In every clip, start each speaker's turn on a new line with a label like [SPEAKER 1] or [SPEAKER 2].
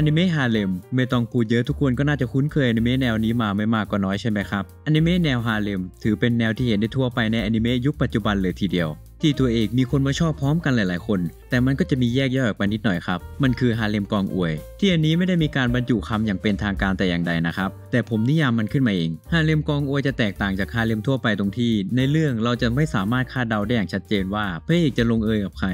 [SPEAKER 1] อนิเมะฮาเร็มไม่ต้องพูดเยอะทุกคนก็น่าจะคุ้นเคยอนิเมะแนวนี้มาไม่มากก็น้อยใช่ไหมครับอนิเมะแนวฮาเร็มถือเป็นแนวที่เห็นได้ทั่วไปในอนิเมะยุคปัจจุบันเลยทีเดียว ที่ตัวเอกมีคนมาชอบพร้อมกันหลาย ๆ คน แต่มันก็จะมีแยกย่อยออกไปนิดหน่อยครับ มันคือฮาเร็มกองอวย ที่อันนี้ไม่ได้มีการบรรจุคำอย่างเป็นทางการแต่อย่างใดนะครับ แต่ผมนิยามมันขึ้นมาเองฮาเร็มกองอวยจะแตกต่างจากฮาเร็มทั่วไปตรงที่ ในเรื่องเราจะไม่สามารถคาดเดาได้อย่างชัดเจนว่าพระเอกจะลงเอยกับใคร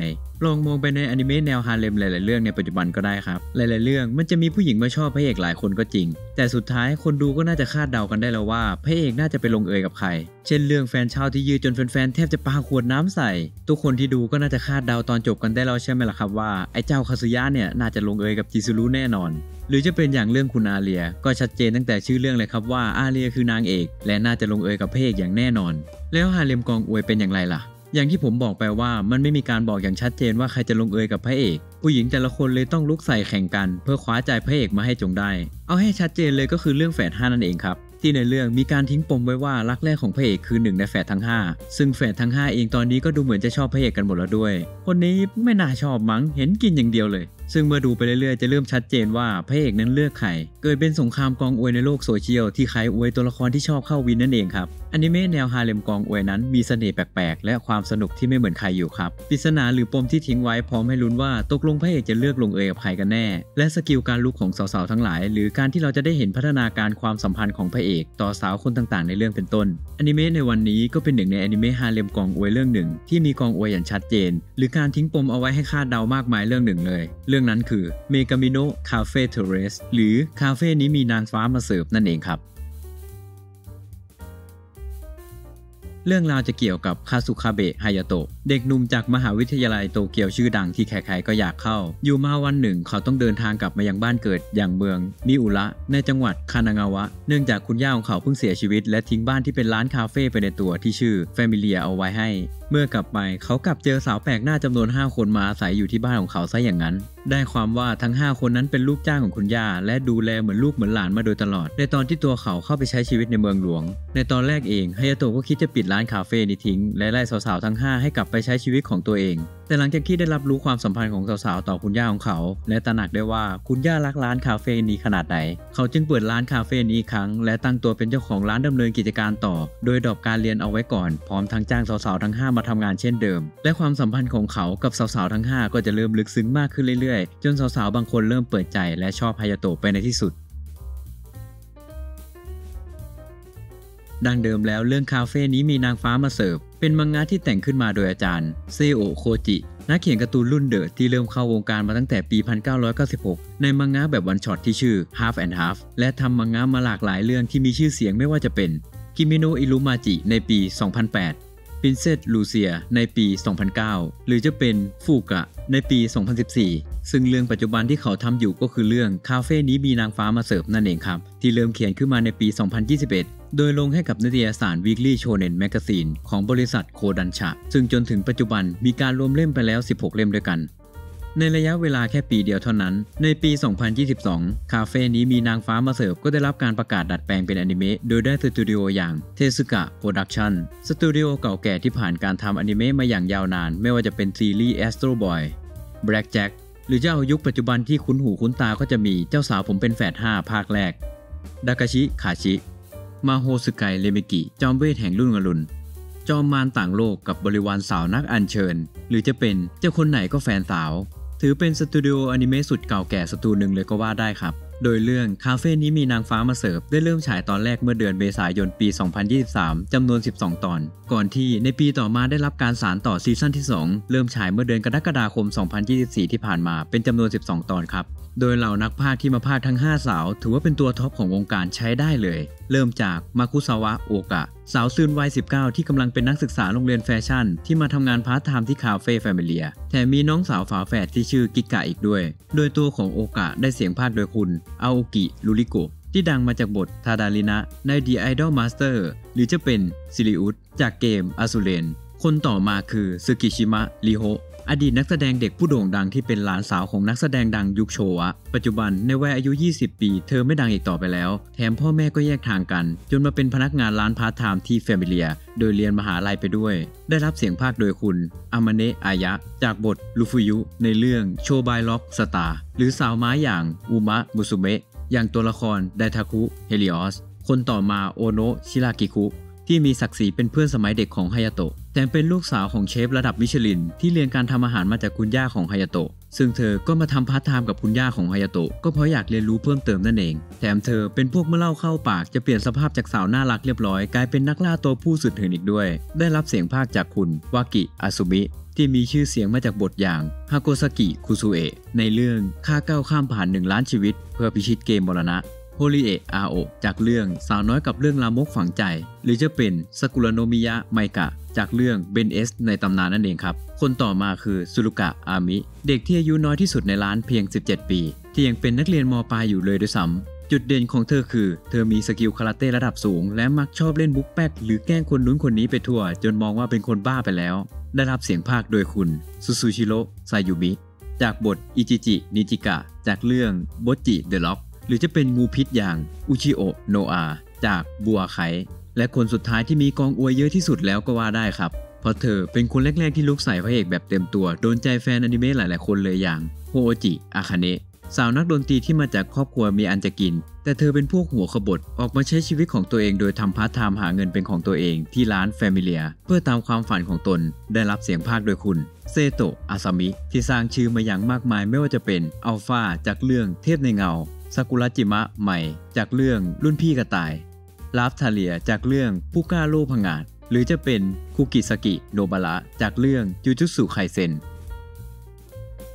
[SPEAKER 1] ลองมองไปในอนิเมะแนวฮาเลมหลาย ๆ เรื่องในปัจจุบันก็ได้ครับ หลาย ๆ เรื่องมันจะมีผู้หญิงมาชอบพระเอกหลายคนก็จริง แต่สุดท้ายคนดูก็น่าจะคาดเดากันได้แล้วว่าพระเอกน่าจะไปลงเอยกับใคร เช่นเรื่องแฟนช่าที่ยืดจนแฟน ๆ แทบจะปาขวดน้ำใส่ ทุกคนที่ดูก็น่าจะคาดเดาตอนจบกันได้แล้วใช่ไหมล่ะครับว่าไอ้เจ้าคาซุยะเนี่ยน่าจะลงเอยกับจิซุรุแน่นอน หรือจะเป็นอย่างเรื่องคุณอาเลีย ก็ชัดเจนตั้งแต่ชื่อเรื่องเลยครับว่าอาเลียคือนางเอก และน่าจะลงเอยกับพระเอกอย่างแน่นอน แล้วฮาเลมกองอวยเป็นอย่างไรล่ะ อย่างที่ผมบอกไปว่ามันไม่มีการบอกอย่างชัดเจนว่าใครจะลงเอยกับพระเอก ผู้หญิงแต่ละคนเลยต้องลุกใส่แข่งกัน เพื่อคว้าใจพระเอกมาให้จงได้ เอาให้ชัดเจนเลยก็คือเรื่องแฝดห้านั่นเองครับที่ในเรื่องมีการทิ้งปมไว้ว่ารักแรกของพระเอกคือหนึ่งในแฝดทั้ง 5 ซึ่งแฝดทั้ง 5 เองตอนนี้ก็ดูเหมือนจะชอบพระเอกกันหมดแล้วด้วย คนนี้ไม่น่าชอบมั้งเห็นกินอย่างเดียวเลยซึ่งเมื่อดูไปเรื่อยๆ จะเริ่มชัดเจนว่าพระเอกนั้นเลือกใคร เกิดเป็นสงครามกองอวยในโลกโซเชียลที่ใครอวยตัวละครที่ชอบเข้าวินนั่นเองครับอนิเมะแนวฮาเร็มกองอวยนั้นมีเสน่ห์แปลกๆ และความสนุกที่ไม่เหมือนใครอยู่ครับปริศนาหรือปมที่ทิ้งไว้พร้อมให้ลุ้นว่าตกลงพระเอกจะเลือกลงเอยกับใครกันแน่ และสกิลการรุกของสาวๆทั้งหลาย หรือการที่เราจะได้เห็นพัฒนาการความสัมพันธ์ของพระเอกต่อสาวคนต่างๆ ในเรื่องเป็นต้นอนิเมะในวันนี้ก็เป็นหนึ่งในอนิเมะฮาเร็มกองอวยเรื่องหนึ่งที่มีกองอวยอย่างชัดเจน หรือการทิ้งปมเอาไว้ให้คาดเดามากมายเรื่องหนึ่งเลยเรื่องนั้นคือเมกามิโนะคาเฟ่เทอเรสหรือคาเฟ่นี้มีนางฟ้ามาเสิร์ฟนั่นเองครับ เรื่องราวจะเกี่ยวกับคาสุคาเบะฮายาโตะเด็กหนุ่มจากมหาวิทยาลัยโตเกียวชื่อดังที่ใครๆก็อยากเข้า อยู่มาวันหนึ่งเขาต้องเดินทางกลับมายังบ้านเกิดอย่างเมืองมิอุระ ในจังหวัดคานางาวะ เนื่องจากคุณย่าของเขาเพิ่งเสียชีวิต และทิ้งบ้านที่เป็นร้านคาเฟ่ไปในตัวที่ชื่อแฟมิเลียเอาไว้ให้เมื่อกลับไปเขากลับเจอสาวแปลกหน้าจำนวน 5 คนมาอาศัยอยู่ที่บ้านของเขาซะอย่างนั้น ได้ความว่าทั้ง 5 คนนั้นเป็นลูกจ้างของคุณย่า และดูแลเหมือนลูกเหมือนหลานมาโดยตลอด ในตอนที่ตัวเขาเข้าไปใช้ชีวิตในเมืองหลวง ในตอนแรกเองฮายาโตะก็คิดจะปิดร้านคาเฟ่นี้ทิ้ง และไล่สาวๆทั้ง 5 ให้กลับไปใช้ชีวิตของตัวเอง แต่หลังจากที่ได้รับรู้ความสัมพันธ์ของสาวๆต่อคุณย่าของเขา และตระหนักได้ว่าคุณย่ารักร้านคาเฟ่นี้ขนาดไหนเขาจึงเปิดร้านคาเฟ่นี้อีกครั้ง และตั้งตัวเป็นเจ้าของร้านดำเนินกิจการต่อ โดยดรอปการเรียนเอาไว้ก่อน พร้อมทั้งจ้างสาวๆทั้ง 5 มาทำงานเช่นเดิม และความสัมพันธ์ของเขากับสาวๆทั้ง 5 ก็จะเริ่มลึกซึ้งมากขึ้นเรื่อยๆ จนสาวๆ บางคนเริ่มเปิดใจและชอบฮายาโตะไปในที่สุด ดั้งเดิมแล้วเรื่องคาเฟ่นี้มีนางฟ้ามาเสิร์ฟ เป็นมังงะที่แต่งขึ้นมาโดยอาจารย์เซโอโคจิ นักเขียนการ์ตูนรุ่นเดอะที่เริ่มเข้าวงการมาตั้งแต่ปี 1996 ในมังงะแบบ one shot ที่ชื่อ Half and Half และทำมังงะมาหลากหลายเรื่องที่มีชื่อเสียงไม่ว่าจะเป็นกิมิโนะอิรุมาจิในปี 2008 p r i n c e s s Lucia ในปี 2009 หรือจะเป็นฟูกะในปี 2014 ซึ่งเรื่องปัจจุบันที่เขาทำอยู่ก็คือเรื่องคาเฟ่นี้มีนางฟ้ามาเสิร์ฟนั่นเองครับ ที่เริ่มเขียนขึ้นมาในปี 2021 โดยลงให้กับนิตยสาร Weekly Shonen Magazine ของบริษัทโคดันชะ ซึ่งจนถึงปัจจุบันมีการรวมเล่มไปแล้ว 16 เล่มด้วยกันในระยะเวลาแค่ปีเดียวเท่านั้น ในปี 2022 คาเฟ่นี้มีนางฟ้ามาเสิร์ฟก็ได้รับการประกาศดัดแปลงเป็นอนิเมะ โดยได้สตูดิโออย่างเทสึกะโปรดักชั่น สตูดิโอเก่าแก่ที่ผ่านการทำอนิเมะมาอย่างยาวนาน ไม่ว่าจะเป็นซีรีส์ Astro Boy Black Jack หรือเจ้ายุคปัจจุบันที่คุ้นหูคุ้นตาก็จะมีเจ้าสาวผมเป็นแฝด5ภาคแรก ดากาชิคาชิ มาโฮสึไคเรเมกิ จอมเวทแห่งรุ่งอรุณ จอมมารต่างโลกกับบริวารสาวนักอัญเชิญ หรือจะเป็นเจ้าคนไหนก็แฟนสาว ถือเป็นสตูดิโออนิเมะสุดเก่าแก่สตูหนึ่งเลยก็ว่าได้ครับ โดยเรื่องคาเฟ่นี้มีนางฟ้ามาเสิร์ฟได้เริ่มฉายตอนแรกเมื่อเดือนเมษายนปี 2023 จำนวน 12 ตอน ก่อนที่ในปีต่อมาได้รับการสานต่อซีซั่นที่ 2 เริ่มฉายเมื่อเดือนกรกฎาคม 2024 ที่ผ่านมาเป็นจำนวน 12 ตอนครับ โดยเหล่านักพากย์ที่มาพากย์ทั้ง 5 สาว ถือว่าเป็นตัวท็อปของวงการใช้ได้เลย เริ่มจากมาคุซาวะโอกะ สาวซึนวัย 19 ที่กำลังเป็นนักศึกษาโรงเรียนแฟชั่น ที่มาทำงานพาร์ทไทม์ที่คาเฟ่แฟมิเลียแถมมีน้องสาวฝาแฝดที่ชื่อกิกะอีกด้วย โดยตัวของโอกะได้เสียงพากย์โดยคุณอาโอกิลูริโกะที่ดังมาจากบททาดาลินะใน The Idolmaster หรือจะเป็นซิริอุสจากเกมอาซูร์เลนคนต่อมาคือซึกิชิมะริโฮ อดีตนักแสดงเด็กผู้โด่งดังที่เป็นหลานสาวของนักแสดงดังยุคโชวะ ปัจจุบันในวัยอายุ 20 ปี เธอไม่ดังอีกต่อไปแล้ว แถมพ่อแม่ก็แยกทางกัน จนมาเป็นพนักงานร้านพาร์ทไทม์ที่เฟมิเลีย โดยเรียนมหาลัยไปด้วย ได้รับเสียงพากย์โดยคุณอามาเนะอายะ จากบทลูฟุยุ ในเรื่องโชว์บายร็อกสตาร์หรือสาวม้าอย่างอุมะมุสุเมะอย่างตัวละครไดทาคุเฮลิออสคนต่อมาโอโนะชิรากิคุที่มีศักดิ์ศรีเป็นเพื่อนสมัยเด็กของฮายาโตะ แต่เป็นลูกสาวของเชฟระดับมิชลิน ที่เรียนการทำอาหารมาจากคุณย่าของฮายาโตะซึ่งเธอก็มาทำพาร์ทไทม์กับคุณย่าของฮายาโตะก็เพราะอยากเรียนรู้เพิ่มเติมนั่นเอง แถมเธอเป็นพวกเมื่อเหล้าเข้าปากจะเปลี่ยนสภาพจากสาวน่ารักเรียบร้อยกลายเป็นนักล่าตัวผู้สุดเถื่อนอีกด้วย ได้รับเสียงพากย์จากคุณวากิอาซุมิที่มีชื่อเสียงมาจากบทอย่างฮาโกซากิคุซุเอะในเรื่องข้าก้าวข้ามผ่านหนึ่งล้านชีวิต เพื่อพิชิตเกมมรณะ โฮลิเอะอาโอจากเรื่องสาวน้อยกับเรื่องลามกฝังใจ หรือจะเป็นซากุระโนมิยะไมกะ จากเรื่อง Blend S ในตำนานนั่นเองครับ คนต่อมาคือสุรุกะอามิ เด็กที่อายุน้อยที่สุดในร้านเพียง 17 ปี ที่ยังเป็นนักเรียนม.ปลายอยู่เลยด้วยซ้ำจุดเด่นของเธอคือ เธอมีสกิลคาราเต้ระดับสูง และมักชอบเล่นมุกแป้กหรือแกล้งคนนู้นคนนี้ไปทั่ว จนมองว่าเป็นคนบ้าไปแล้ว ได้รับเสียงพากย์โดยคุณซูซูชิโร่ไซยุมิจากบทอิจิจินิจิกะจากเรื่องบจจิเดอะร็อก หรือจะเป็นงูพิษอย่างอุชิโอโนอาจากบัวไคและคนสุดท้ายที่มีกองอวยเยอะที่สุดแล้วก็ว่าได้ครับ เพราะเธอเป็นคนแรกๆที่รุกใส่พระเอกแบบเต็มตัว โดนใจแฟนอนิเมะหลายๆคนเลยอย่างโฮโอจิอาคาเนะสาวนักดนตรีที่มาจากครอบครัวมีอันจะกิน แต่เธอเป็นพวกหัวขบถออกมาใช้ชีวิตของตัวเองโดยทำพาร์ทไทม์หาเงินเป็นของตัวเองที่ร้านแฟมิเลียเพื่อตามความฝันของตน ได้รับเสียงพากย์โดยคุณเซโตะอาซามิ ที่สร้างชื่อมาอย่างมากมายไม่ว่าจะเป็นอัลฟาจากเรื่องเทพในเงา ซากุระจิมะใหม่จากเรื่องรุ่นพี่กระต่ายลาฟทาเลียจากเรื่องผู้กล้าโล่ผงาดหรือจะเป็นคุกิสกิโนบาระจากเรื่องจูจุสุไคเซน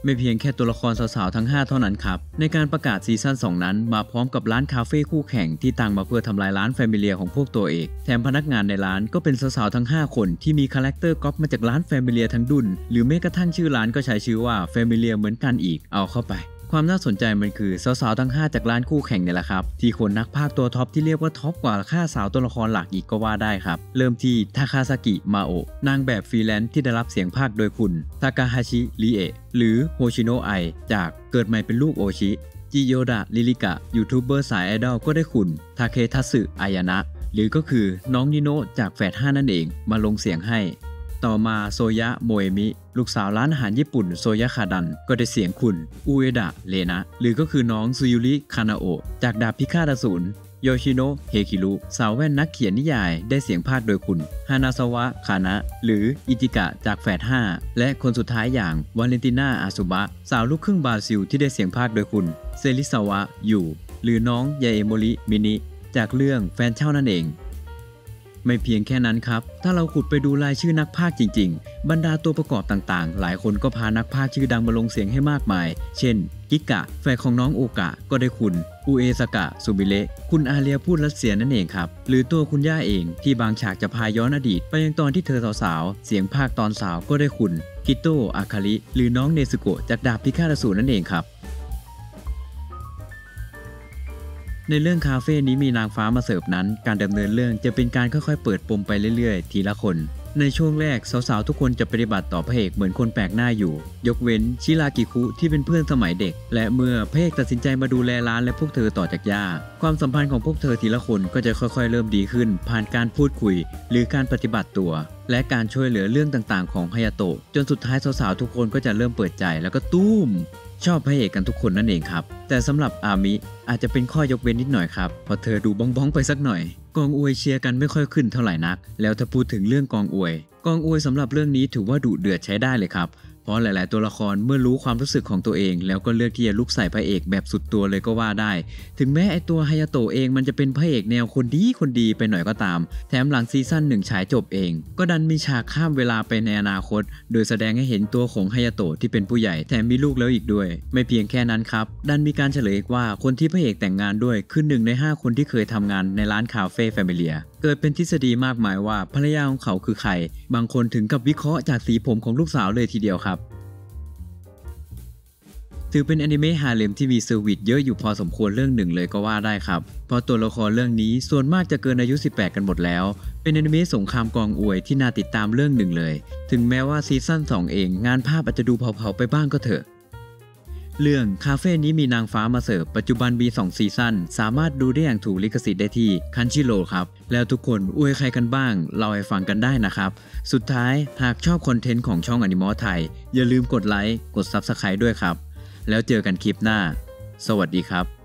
[SPEAKER 1] ไม่เพียงแค่ตัวละครสาวๆทั้ง 5 เท่านั้นครับ ในการประกาศซีซั่น 2 นั้น มาพร้อมกับร้านคาเฟ่คู่แข่งที่ตั้งมาเพื่อทำลายร้านแฟมิเลียของพวกตัวเอกแถมพนักงานในร้านก็เป็นสาวๆทั้ง 5 คนที่มีคาแรคเตอร์ก๊อปมาจากร้านแฟมิเลียทั้งดุ้นหรือแม้กระทั่งชื่อร้านก็ใช้ชื่อว่าแฟมิเลียเหมือนกันอีกเอาเข้าไป ความน่าสนใจมันคือสาวๆทั้ง 5 จากร้านคู่แข่งเนี่ยแหละครับ ที่ขนนักพากย์ตัวท็อปที่เรียกว่าท็อปกว่าห้าสาวตัวละครหลักอีกก็ว่าได้ครับ เริ่มที่ทาคาซากิมาโอะนางแบบฟรีแลนซ์ที่ได้รับเสียงพากย์โดยคุณทากาฮาชิริเอะหรือโฮชิโนะไอจากเกิดใหม่เป็นลูกโอชิจิโยดะลิลิกะยูทูบเบอร์สายไอดอลก็ได้คุณทาเคทัสึอายานะหรือก็คือน้องนิโนะจากแฝดห้านั่นเองมาลงเสียงให้ ต่อมาโซยะโมเอมิ ลูกสาวร้านอาหารญี่ปุ่นโซยะคาดัน ก็ได้เสียงคุณอุเอดะเลนะ หรือก็คือน้องซูยุริคานาโอะจากดาบพิฆาตอสูรโยชิโนะเฮคิรุสาวแว่นนักเขียนนิยายได้เสียงพากย์โดยคุณฮานาซาวะคานะ หรืออิจิกะจากแฝด5และคนสุดท้ายอย่างวาเลนติน่าอาซุบะ สาวลูกครึ่งบราซิลที่ได้เสียงพากย์โดยคุณ เซริซาวะอยู่ หรือน้องยาเอโมริมินิ จากเรื่องแฟนเช่านั่นเอง ไม่เพียงแค่นั้นครับ ถ้าเราขุดไปดูรายชื่อนักพากย์จริง ๆ บรรดาตัวประกอบต่างๆ หลายคนก็พานักพากย์ชื่อดังมาลงเสียงให้มากมาย เช่น กิกะ แฟนของน้องโอกะ ก็ได้คุณอุเอสกะสุมิเละคุณอาเลียพูดรัสเซียนั่นเองครับ หรือตัวคุณย่าเองที่บางฉากจะพาย้อนอดีต ไปยังตอนที่เธอสาวๆ เสียงภาคตอนสาวก็ได้คุณ กิโตะอาคาริ หรือน้องเนซุโกะจากดาบพิฆาตอสูรนั่นเองครับ ในเรื่องคาเฟ่นี้มีนางฟ้ามาเสิร์ฟนั้น การดำเนินเรื่องจะเป็นการค่อยๆ เปิดปมไปเรื่อยๆ ทีละคน ในช่วงแรกสาวๆ ทุกคนจะปฏิบัติต่อพระเอกเหมือนคนแปลกหน้าอยู่ ยกเว้นชิรากิคุที่เป็นเพื่อนสมัยเด็ก และเมื่อพระเอกตัดสินใจมาดูแลร้านและพวกเธอต่อจากย่า ความสัมพันธ์ของพวกเธอทีละคนก็จะค่อยๆ เริ่มดีขึ้น ผ่านการพูดคุย หรือการปฏิบัติตัว และการช่วยเหลือเรื่องต่างๆ ของฮายาโตะจนสุดท้ายสาวๆ ทุกคนก็จะเริ่มเปิดใจแล้วก็ตุ้ม ชอบพระเอกกันทุกคนนั่นเองครับ แต่สำหรับอามิอาจจะเป็นข้อยกเว้นนิดหน่อยครับเพราะเธอดูบ้องบ้องๆไปสักหน่อย กองอวยเชียร์กันไม่ค่อยขึ้นเท่าไหร่นัก แล้วถ้าพูดถึงเรื่องกองอวย กองอวยสำหรับเรื่องนี้ถือว่าดุเดือดใช้ได้เลยครับเราะหลาย ๆ ตัวละครเมื่อรู้ความรู้สึกของตัวเอง แล้วก็เลือกที่จะลุกใส่พระเอกแบบสุดตัวเลยก็ว่าได้ ถึงแม้ไอตัวฮายาโตะเองมันจะเป็นพระเอกแนวคนดีคนดีไปหน่อยก็ตาม แถมหลังซีซั่นหนึ่งฉายจบเอง ก็ดันมีฉากข้ามเวลาไปในอนาคต โดยแสดงให้เห็นตัวของฮายาโตะที่เป็นผู้ใหญ่แถมมีลูกแล้วอีกด้วย ไม่เพียงแค่นั้นครับ ดันมีการเฉลยว่าคนที่พระเอกแต่งงานด้วยคือหนึ่งใน 5 คนที่เคยทำงานในร้านคาเฟ่แฟมิเลีย เกิดเป็นทฤษฎีมากมายว่าภรรยาของเขาคือใคร บางคนถึงกับวิเคราะห์จากสีผมของลูกสาวเลยทีเดียวครับ ถือเป็นอนิเมะฮาเร็มที่มี service เยอะอยู่พอสมควรเรื่องหนึ่งเลยก็ว่าได้ครับ เพราะตัวละครเรื่องนี้ส่วนมากจะเกินอายุ 18 กันหมดแล้ว เป็นอนิเมะสงครามกองอวยที่น่าติดตามเรื่องหนึ่งเลย ถึงแม้ว่าซีซั่น2 เอง งานภาพอาจจะดูเผาๆไปบ้างก็เถอะ เรื่องคาเฟ่นี้มีนางฟ้ามาเสิร์ฟปัจจุบันมี2ซีซั่นสามารถดูได้อย่างถูกลิขสิทธิ์ได้ที่ Crunchyroll ครับ แล้วทุกคนอวยใครกันบ้างเล่าให้ฟังกันได้นะครับ สุดท้ายหากชอบคอนเทนต์ของช่องอนิมอไทย อย่าลืมกดไลค์กด Subscribe ด้วยครับ แล้วเจอกันคลิปหน้า สวัสดีครับ